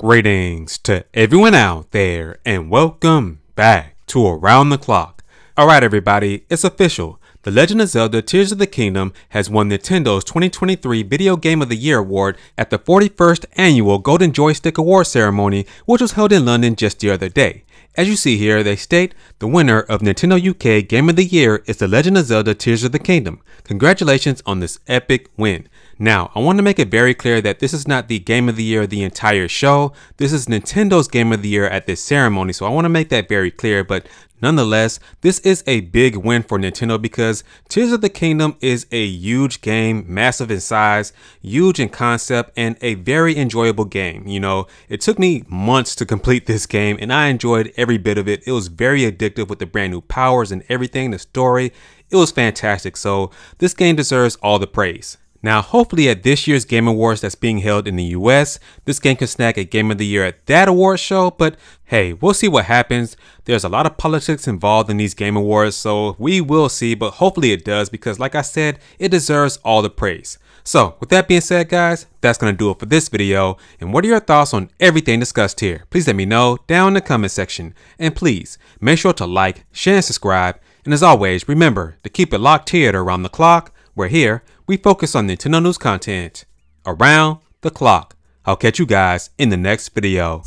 Greetings to everyone out there and welcome back to Around the Clock. Alright everybody, it's official. The Legend of Zelda Tears of the Kingdom has won Nintendo's 2023 Video Game of the Year award at the 41st Annual Golden Joystick Award ceremony, which was held in London just the other day. As you see here, they state the winner of Nintendo UK Game of the Year is The Legend of Zelda Tears of the Kingdom. Congratulations on this epic win. Now, I want to make it very clear that this is not the Game of the Year the entire show. This is Nintendo's Game of the Year at this ceremony, so I want to make that very clear. But nonetheless, this is a big win for Nintendo because Tears of the Kingdom is a huge game, massive in size, huge in concept, and a very enjoyable game. You know, it took me months to complete this game, and I enjoyed every bit of it. It was very addictive with the brand new powers and everything, the story. It was fantastic, so this game deserves all the praise. Now, hopefully at this year's Game Awards that's being held in the US, this game can snag a Game of the Year at that award show, but hey, we'll see what happens. There's a lot of politics involved in these Game Awards, so we will see, but hopefully it does because like I said, it deserves all the praise. So, with that being said, guys, that's going to do it for this video. And what are your thoughts on everything discussed here? Please let me know down in the comment section. And please, make sure to like, share, and subscribe. And as always, remember to keep it locked here around the clock. We're here we focus on Nintendo news content around the clock. I'll catch you guys in the next video.